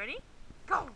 Ready? Go!